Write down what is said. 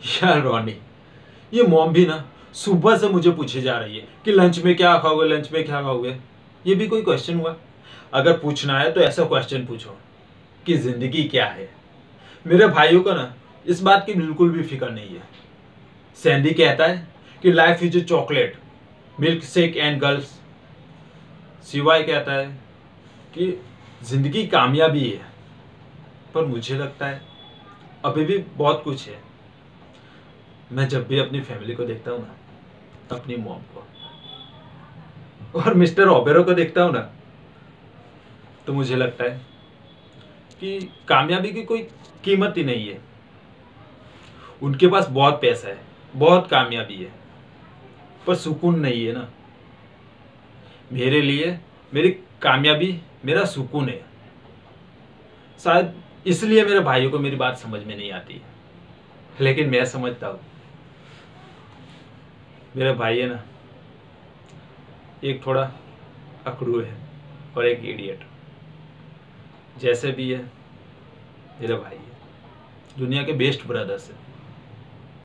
यार रॉनी, ये मॉम भी ना सुबह से मुझे पूछे जा रही है कि लंच में क्या खाओगे, लंच में क्या खाओगे? ये भी कोई क्वेश्चन हुआ? अगर पूछना है तो ऐसा क्वेश्चन पूछो कि ज़िंदगी क्या है? मेरे भाइयों को ना इस बात की बिल्कुल भी फ़िक्र नहीं है। सैंडी कहता है कि life is a chocolate milk shake and girls सिवाय कहता है कि ज़िंदगी कामयाबी है, पर मुझे लगता है अभी भी बहुत कुछ है। मैं जब भी अपनी फैमिली को देखता हूँ ना, अपनी मॉम को, और मिस्टर ओबेरो को देखता हूँ ना तो मुझे लगता है कि कामयाबी की कोई कीमत ही नहीं है। उनके पास बहुत पैसा है, बहुत कामयाबी है, पर सुकून नहीं है ना। मेरे लिए मेरी कामयाबी, मेरा सुकून है। शायद इसलिए मेरे भाइयों को मेरी बात समझ में नहीं आती लेकिन मैं समझता हूँ मेरा भाई है ना, एक थोड़ा अकड़ू है और एक इडियट जैसे भी है, मेरा भाई है। दुनिया के बेस्ट ब्रदर्स है।